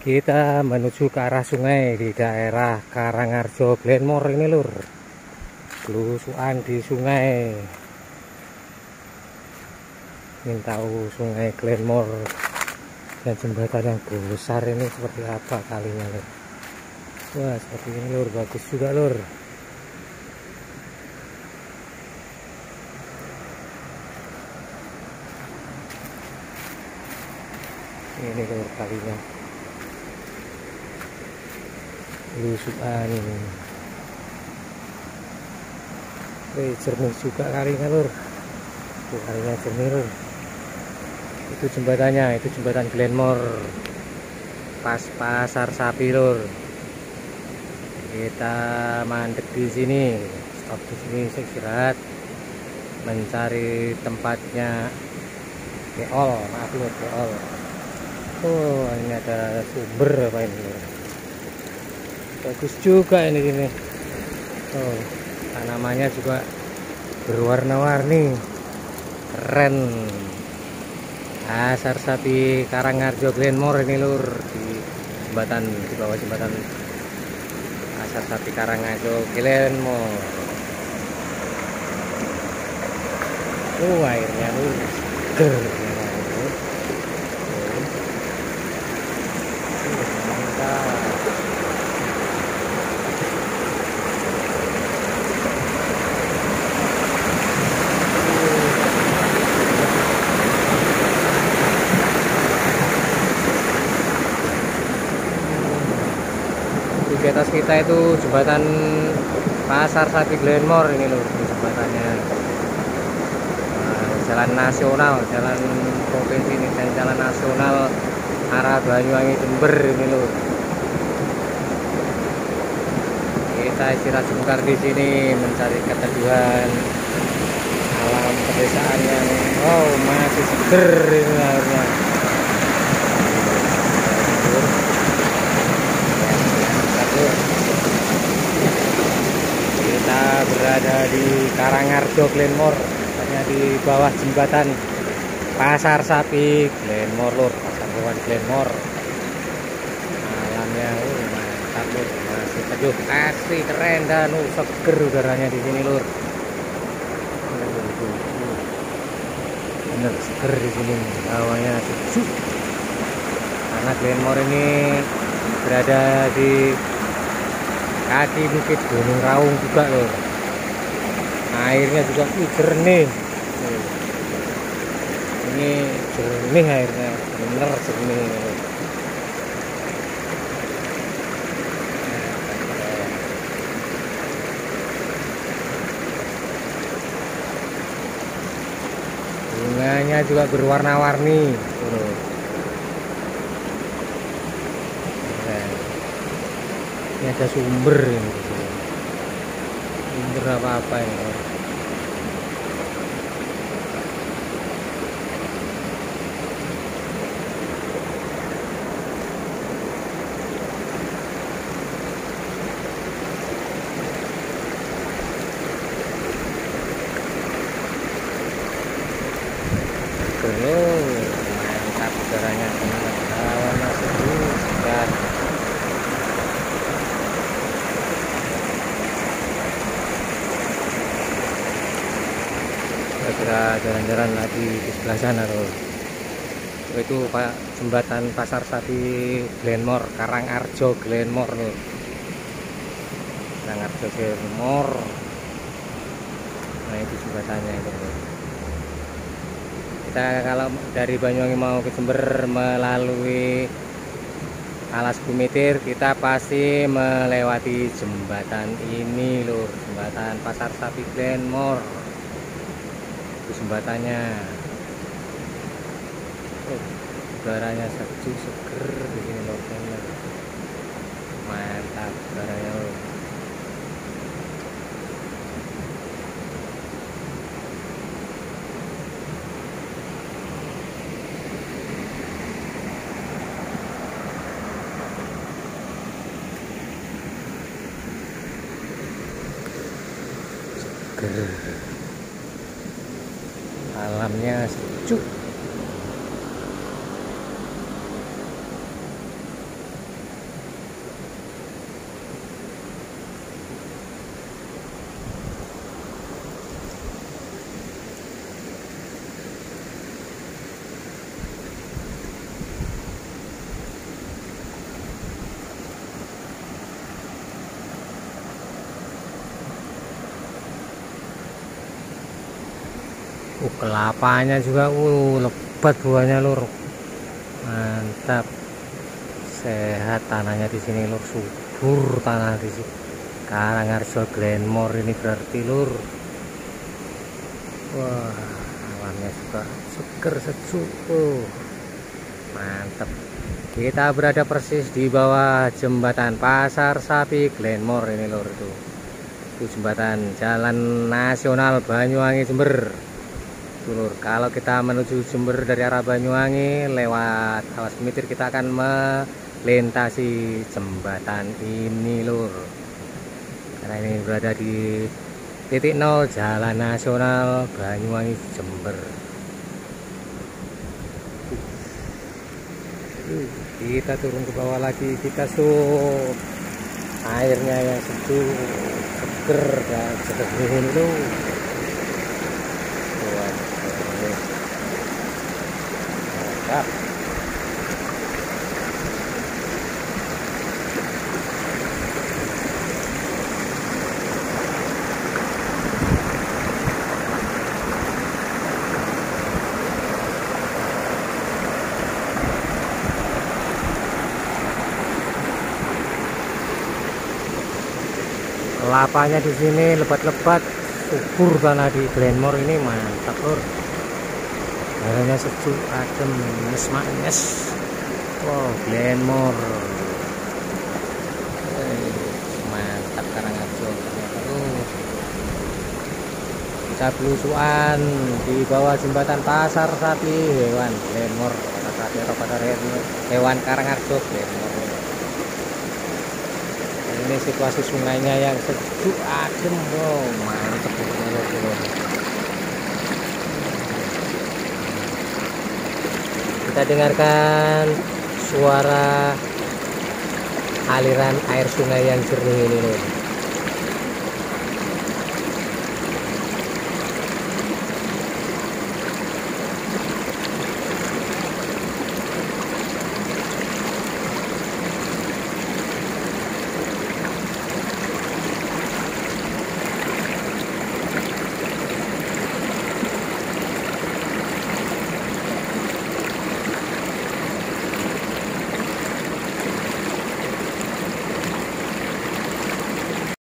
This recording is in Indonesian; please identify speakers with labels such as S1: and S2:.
S1: kita menuju ke arah sungai di daerah Karangarjo Glenmore ini lur. Belusuan di sungai. Ingin tahu sungai Glenmore dan jembatan yang besar ini seperti apa kalinya lur? Wah seperti ini lur. Bagus juga lur. Ini lur kalinya belusuan ini. Wih, jernih juga kalinya lur. Tuh kalinya jernih lur. Itu jembatannya itu jembatan Glenmore. Pas pasar sapi lur. Kita mandek di sini stop di sini istirahat. Mencari tempatnya keol maaf lur keol. Oh ini ada sumber apa ini lur bagus juga ini gini. Oh tanamannya juga berwarna-warni. Keren. Asar sapi Karangarjo Glenmore ini lur. Di jembatan di bawah jembatan Asar sapi Karangarjo Glenmore. Oh airnya lur seger mantap di atas kita itu jembatan pasar sapi Glenmore ini loh jembatannya. Nah, jalan nasional jalan provinsi ini dan jalan nasional arah Banyuwangi Jember ini loh kita istirahat sebentar di sini mencari keteduhan alam pedesaan yang oh masih seger ini airnya kita berada di Karangarjo Glenmore tepatnya di bawah jembatan Pasar Sapi Glenmore lur pasar hewan Glenmore. Alamnya uh, mantap lur masih teduh asli keren dan uh, seger udaranya di sini lur. Uh, uh, uh. bener seger di sini hawanya sejuk karena Glenmore ini berada di kaki bukit Gunung Raung juga loh airnya juga uh, jernih ini jernih airnya bener jernih bunganya juga berwarna-warni. Ini ada sumber ini. Sumber apa apa ini Tuh, mantap udaranya teman hawana sejuk segar kira-kira jalan-jalan lagi di sebelah sana loh itu pak jembatan pasar sapi Glenmore Karangarjo Glenmore loh Karangarjo Glenmore. Nah itu jembatannya itu. Kita kalau dari Banyuwangi mau ke Jember melalui Alas Bumitir kita pasti melewati jembatan ini loh jembatan pasar sapi Glenmore itu jembatannya. Oh, udaranya sejuk seger di sini bener. mantap udaranya loh seger alamnya sejuk uh, kelapanya juga uh lebat buahnya lur. Mantap. Sehat tanahnya di sini lur. Subur tanah di sini. Karangarjo Glenmore ini berarti lur. Wah alamnya juga seger sejuk. Uh, mantap. Kita berada persis di bawah jembatan pasar sapi Glenmore ini lur tuh itu jembatan jalan nasional Banyuwangi Jember Dulur kalau kita menuju Jember dari arah Banyuwangi lewat awas mitir kita akan melintasi jembatan ini lur. Karena ini berada di titik nol jalan nasional Banyuwangi Jember. Kita turun ke bawah lagi kita sup. Airnya yang sejuk seger dan seger itu mantap kelapanya di sini lebat-lebat subur tanah di Glenmore ini mantap lur airnya sejuk adem manis manis. Wow Glenmore. Mantap Karangajo. Ternyata tuh kita belusuan di bawah jembatan pasar sapi hewan Glenmore sapi hewan Karangajo Glenmore. Ini situasi sungainya yang sejuk adem. Wow mantep kita dengarkan suara aliran air sungai yang jernih ini. loh